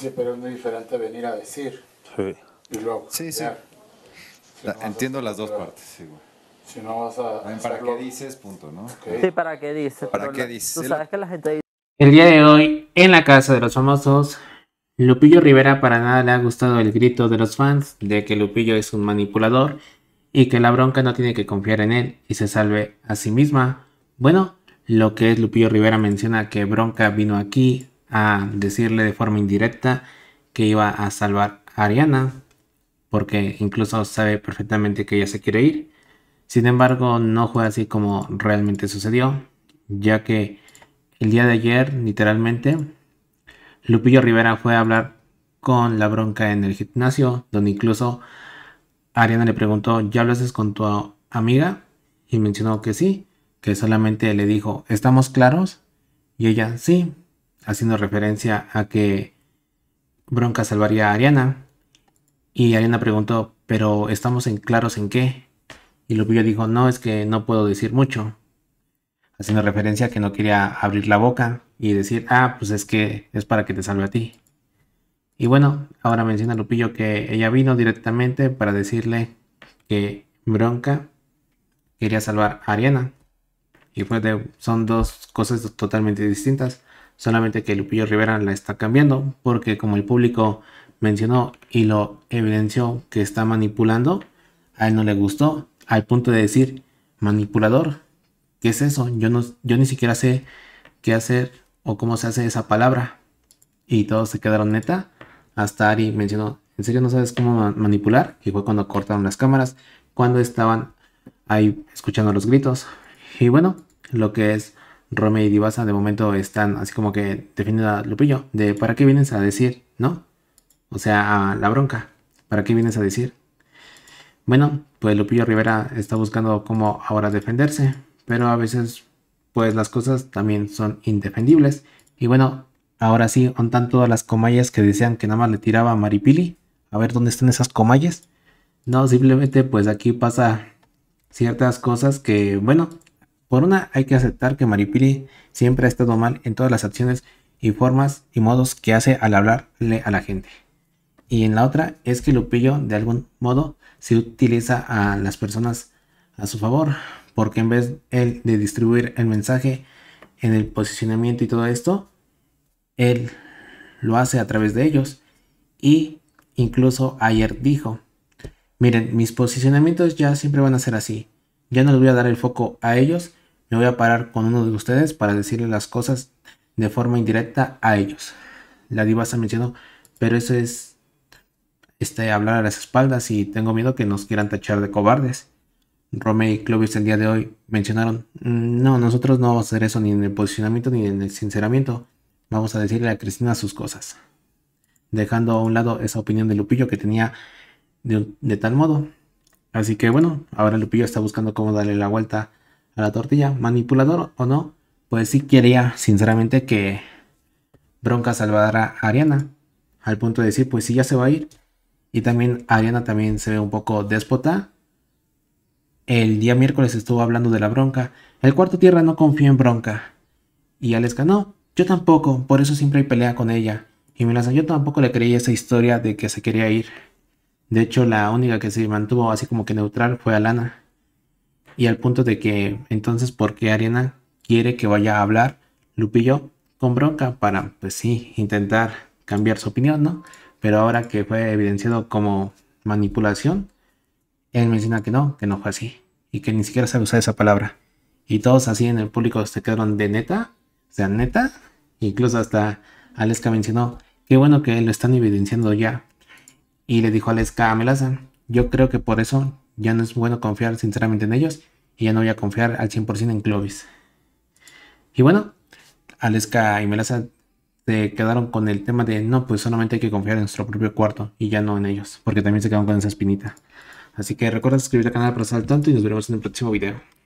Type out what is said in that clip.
Sí, pero es muy diferente venir a decir Sí. y luego. Sí, sí. Si La- no entiendo las dos partes, sí, güey. Si no vas a. También para qué dices, punto, ¿no? Ok. Sí, ¿para qué dice? ¿Para qué la- dice? Tú sabes que la gente dice. El día de hoy, en la casa de los famosos, Lupillo Rivera para nada le ha gustado el grito de los fans de que Lupillo es un manipulador y que la bronca no tiene que confiar en él y se salve a sí misma. Bueno, lo que es Lupillo Rivera menciona que Bronca vino aquí a decirle de forma indirecta que iba a salvar a Ariana porque incluso sabe perfectamente que ella se quiere ir. Sin embargo, no fue así como realmente sucedió, ya que el día de ayer, literalmente, Lupillo Rivera fue a hablar con la bronca en el gimnasio, donde incluso Ariana le preguntó, ¿ya hablaste con tu amiga? Y mencionó que sí, que solamente le dijo, ¿estamos claros? Y ella, sí, haciendo referencia a que Bronca salvaría a Ariana. Y Ariana preguntó, ¿pero estamos en claros en qué? Y Lupillo dijo, no, es que no puedo decir mucho haciendo referencia a que no quería abrir la boca y decir, ah, pues es que es para que te salve a ti. Y bueno, ahora menciona Lupillo que ella vino directamente para decirle que Bronca quería salvar a Ariana. Y fue de, son dos cosas totalmente distintas. Solamente que Lupillo Rivera la está cambiando porque como el público mencionó y lo evidenció que está manipulando, a él no le gustó, al punto de decir, manipulador, ¿Qué es eso? Yo, no, yo ni siquiera sé qué hacer o cómo se hace esa palabra. Y todos se quedaron neta. Hasta Ari mencionó, ¿en serio no sabes cómo ma- manipular? Y fue cuando cortaron las cámaras, cuando estaban ahí escuchando los gritos. Y bueno, lo que es Rome y Divasa de momento están así como que definiendo a Lupillo. De ¿para qué vienes a decir? ¿No? O sea, a la bronca. ¿Para qué vienes a decir? Bueno, pues Lupillo Rivera está buscando cómo ahora defenderse, pero a veces pues las cosas también son indefendibles. Y bueno, ahora sí, ontan todas las comallas que decían que nada más le tiraba a Maripili. A ver dónde están esas comallas. No, simplemente pues aquí pasa ciertas cosas que, bueno, por una hay que aceptar que Maripili siempre ha estado mal en todas las acciones y formas y modos que hace al hablarle a la gente. Y en la otra es que Lupillo de algún modo se utiliza a las personas a su favor, porque en vez él de distribuir el mensaje en el posicionamiento y todo esto, él lo hace a través de ellos. Y incluso ayer dijo, miren, mis posicionamientos ya siempre van a ser así. Ya no les voy a dar el foco a ellos, me voy a parar con uno de ustedes para decirle las cosas de forma indirecta a ellos. La divasa mencionó, pero eso es este, hablar a las espaldas y tengo miedo que nos quieran tachar de cobardes. Rome y Clovis el día de hoy mencionaron, "Mm, no, nosotros no vamos a hacer eso ni en el posicionamiento ni en el sinceramiento. Vamos a decirle a Cristina sus cosas. Dejando a un lado esa opinión de Lupillo que tenía de, de tal modo. Así que bueno, ahora Lupillo está buscando cómo darle la vuelta a la tortilla. Manipulador o no, pues sí quería sinceramente que Bronca salvara a Ariana. Al punto de decir, pues sí, ya se va a ir. Y también Ariana también se ve un poco déspota. El día miércoles estuvo hablando de la bronca. El cuarto tierra no confía en bronca. Y Aleska no, yo tampoco, por eso siempre hay pelea con ella. Y Melasa, yo tampoco le creí esa historia de que se quería ir. De hecho, la única que se mantuvo así como que neutral fue Alana. Y al punto de que entonces, ¿por qué Ariana quiere que vaya a hablar Lupillo con bronca? Para, pues sí, intentar cambiar su opinión, ¿no? Pero ahora que fue evidenciado como manipulación, él menciona que no, que no fue así. Y que ni siquiera sabe usar esa palabra. Y todos así en el público se quedaron de neta. O sea, neta. Incluso hasta Aleska mencionó, qué bueno que lo están evidenciando ya. Y le dijo a Aleska a Melaza, yo creo que por eso ya no es bueno confiar sinceramente en ellos. Y ya no voy a confiar al 100% en Clovis. Y bueno, Aleska y Melaza se quedaron con el tema de no, pues solamente hay que confiar en nuestro propio cuarto y ya no en ellos, porque también se quedaron con esa espinita. Así que recuerda suscribirte al canal para estar al tanto y nos veremos en el próximo video.